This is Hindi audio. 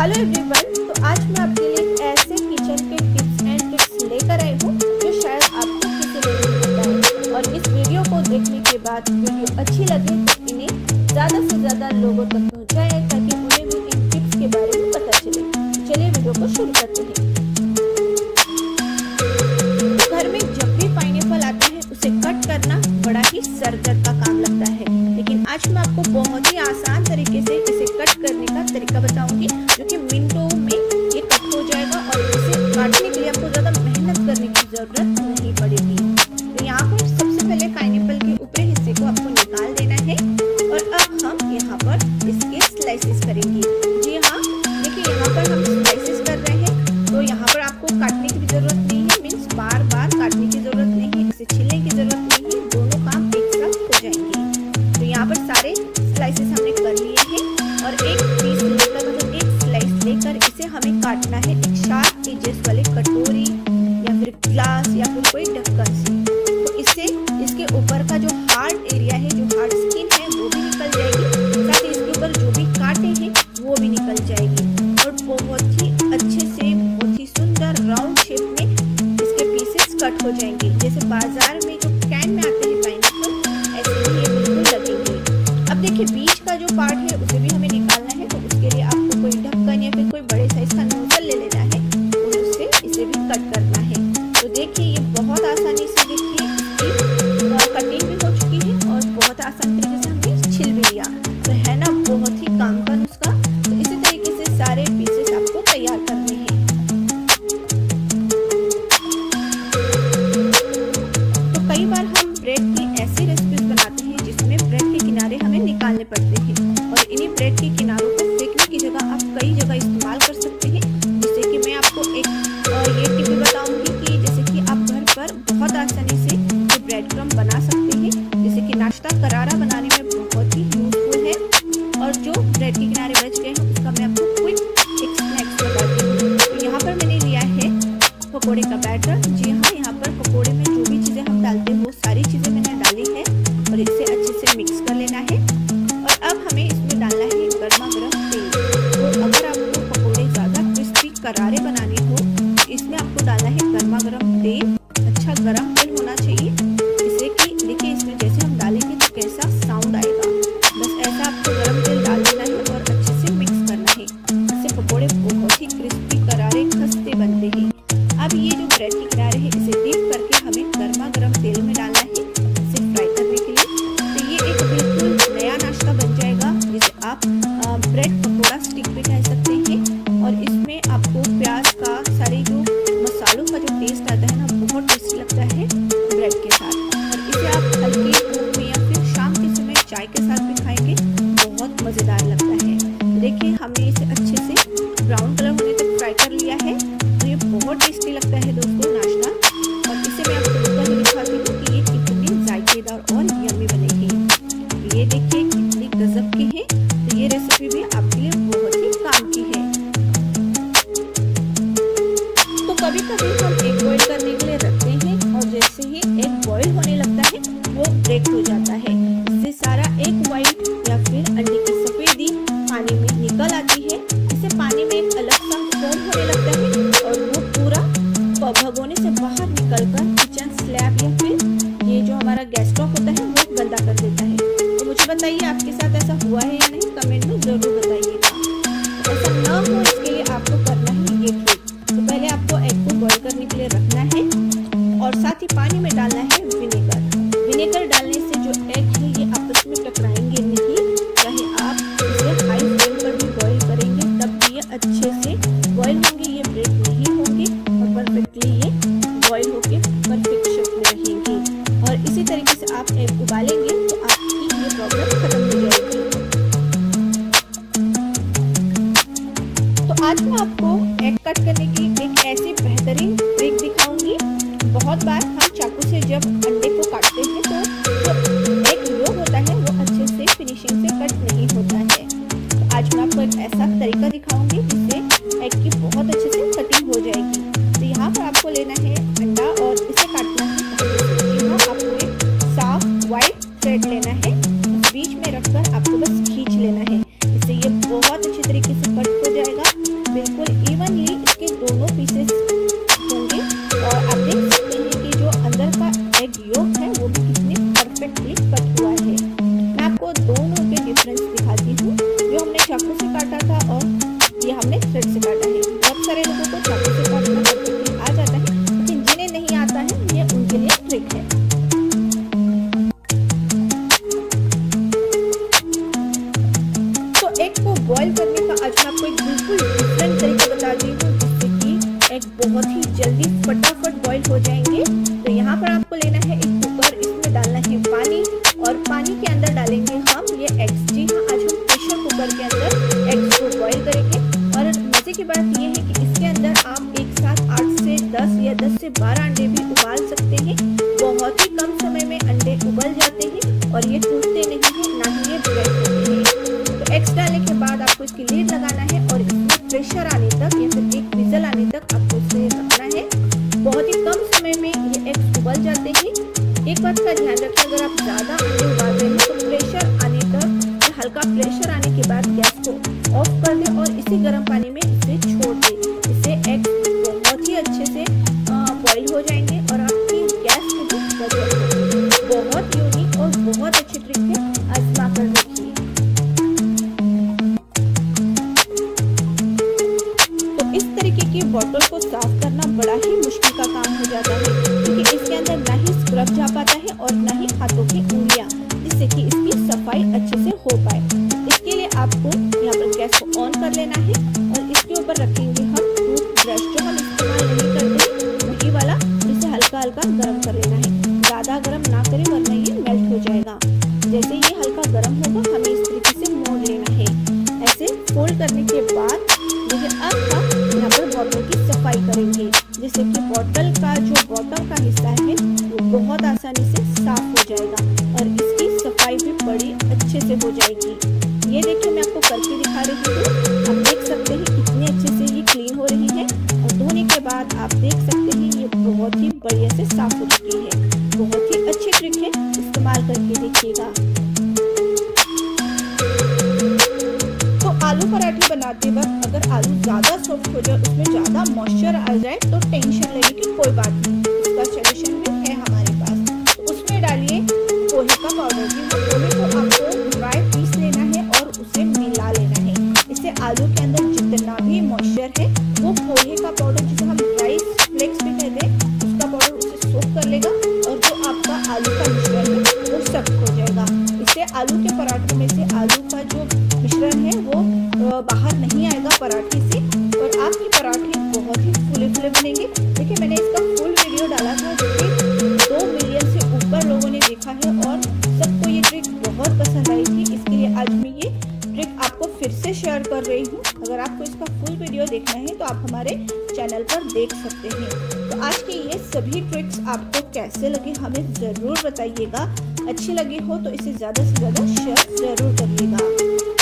हेलो एवरीवन तो आज मैं आपके लिए ऐसे किचन के टिप्स एंड ट्रिक्स लेकर आई हूँ, जो शायद आपको किसी ने नहीं बताया और इस वीडियो को देखने के बाद वीडियो अच्छी लगे तो इन्हें ज़्यादा से ज़्यादा लोगों तक पहुँचाएँ, ताकि उन्हें भी इन टिप्स के बारे में पता चले। चलिए वीडियो को शुरू करते हैं। घर में जब भी पाइनएप्पल आता है, उसे कट करना बड़ा ही सरदर्द का काम लगता है। लेकिन आज मैं आपको बहुत कट हो जाएँगे। जैसे बाज़ार में जो कैन में आते हैं पाइनएप्पल ऐसे ही ये बिल्कुल लगेंगे। अब देखिए बीच का जो पार्ट है, उसे भी हमें निकालना है तो उसके लिए आपको कोई ढक्कन या फिर कोई बड़े साइज़ का नोजल ले लेना है, और उससे इसे भी कट करना है। तो देखिए, ये बहुत आसानी से ब्रेड के किनारों को फेंकने की जगह आप कई जगह इस्तेमाल कर सकते हैं। जैसे कि मैं आपको एक ये टिप बताऊँगी कि जैसे कि आप घर पर बहुत आसानी से ये ब्रेड क्रम बना सकते हैं। जैसे कि नाश्ता करारा बनाने में बहुत ही यूजफुल है। और जो ब्रेड के किनारे बच गए हैं, उसका मैं आपको क्विक एक स्नैक्स बताती हूँ। तो यहाँ पर मैंने लिया है पकौड़े का बैटर जी हाँ यहाँ पर पकौड़े में जो भी चीज़ें हम डालते हैं, वो सारी चीज़ें मैंने डाली है और इसे अच्छे से मिक्स कर करारे चाय के साथ भी खाएँगे, बहुत मज़ेदार लगता है। देखिए, हमने इसे अच्छे से ब्राउन कलर होने तक फ्राई कर लिया है। तो ये बहुत टेस्टी लगता है दोस्तों, नाश्ता। और इसे मैं आपको ही दिखाती हूँ कि ये कितनी जायकेदार और यम्मी बनेगी। ये देखिए, कितनी गजब की है। तो ये रेसिपी भी आपके लिए बहुत ही काम की है। तो कभी कभी हम एग बॉईल करने के लिए रखते हैं, और जैसे ही एग बॉइल होने लगता है, वो ब्रेक हो जाता है। बताइएगा ऐसा न हो आज मैं आपको एग कट करने की एक ऐसी बेहतरीन ट्रिक दिखाऊँगी। बहुत बार हम चाकू से जब अंडे को काटते हैं तो जो एग होता है, वो अच्छे से फिनिशिंग से कट नहीं होता है। तो आज मैं आपको एक ऐसा तरीका दिखाऊँगी जिससे एग की दोनों पीसेस होंगे और आप देख सकते हैं कि जो अंदर का एग योग है, वो भी कितने परफेक्टली कट हुआ है। मैं आपको दोनों के डिफरेंस दिखाती हूँ, जो हमने चाकू से काटा था और ये हमने थ्रेड से काटा है। बहुत सारे लोगों को चाकू से काटना आ जाता है, लेकिन जिन्हें नहीं आता है, ये उनके लिए ट्रिक है। ही जल्दी फटाफट बॉईल हो जाएँगे। तो यहाँ पर आपको लेना है एक कुकर इसमें डालना है पानी और पानी के अंदर डालेंगे हम ये एग्स जी हाँ आज हम प्रेशर कुकर के अंदर एग्स को बॉईल करेंगे। और मज़े की बात ये है कि इसके अंदर आप एक साथ आठ से दस या दस से बारह अंडे भी उबाल सकते हैं। बहुत ही कम समय में अंडे उबल जाते हैं और ये टूटते नहीं हैं, ना ही ये होते हैं। तो एग्स डालने के बाद आपको इसकी लीड लगाना है और इसमें प्रेशर आने तक या फिर एक विजल आने तक आपको जाते हैं। एक बात का ध्यान रखें अगर आप ज़्यादा आलू उबाल ही जा पाता है और न ही हाथों की उंगलियाँ, जिससे कि इसकी सफ़ाई अच्छे से हो पाए। इसके लिए आपको यहाँ पर गैस को ऑन कर लेना है और इसके ऊपर रखेंगे हम टूथ ब्रश जो हम इस्तेमाल नहीं करते, वही वाला हल्का हल्का गर्म कर लेना है। ज़्यादा गर्म ना करें, वरना ये मेल्ट हो जाएगा। जैसे ये हल्का गर्म होगा, हमें इस तरीके से मोड़ लेना है। ऐसे फोल्ड करने के बाद देखिए अब हम यहाँ पर बॉटल की सफ़ाई करेंगे। जिससे कि बॉटल का जो बॉटम का हिस्सा है, वो बहुत आसानी से साफ़ हो जाएगा और इसकी सफ़ाई भी बड़ी अच्छे से हो जाएगी। ये देखिए, मैं आपको करके दिखा रही हूँ। आप देख सकते हैं कितने अच्छे से ये क्लीन हो रही है। और धोने के बाद आप देख सकते हैं ये बहुत ही बढ़िया से साफ़ हो चुकी है। बहुत ही अच्छी ट्रिक है, इस्तेमाल करके देखिएगा। तो आलू पराठे बनाते वक्त अगर आलू ज़्यादा सॉफ्ट हो जाए, उसमें ज़्यादा मॉइस्चर आ जाए तो टेंशन लेने की कोई बात नहीं। उसका सोल्यूशन भी है हमारे पास। तो उसमें डालिए पोहे का पाउडर जी पोहे को आपको ड्राई पीस लेना है और उसे मिला लेना है। इससे आलू के अंदर जितना भी मॉइस्चर है, वो पोहे का पाउडर बाहर नहीं आएगा पराठे से और आपके पराठे बहुत ही फूले फूले बनेंगे। देखिए, मैंने इसका फुल वीडियो डाला था, जो कि दो मिलियन से ऊपर लोगों ने देखा है और सबको ये ट्रिक बहुत पसंद आई थी। इसके लिए आज मैं ये ट्रिक आपको फिर से शेयर कर रही हूँ। अगर आपको इसका फुल वीडियो देखना है तो आप हमारे चैनल पर देख सकते हैं। तो आज की ये सभी ट्रिक्स आपको कैसे लगे, हमें ज़रूर बताइएगा। अच्छी लगी हो तो इसे ज़्यादा से ज़्यादा शेयर ज़रूर करिएगा।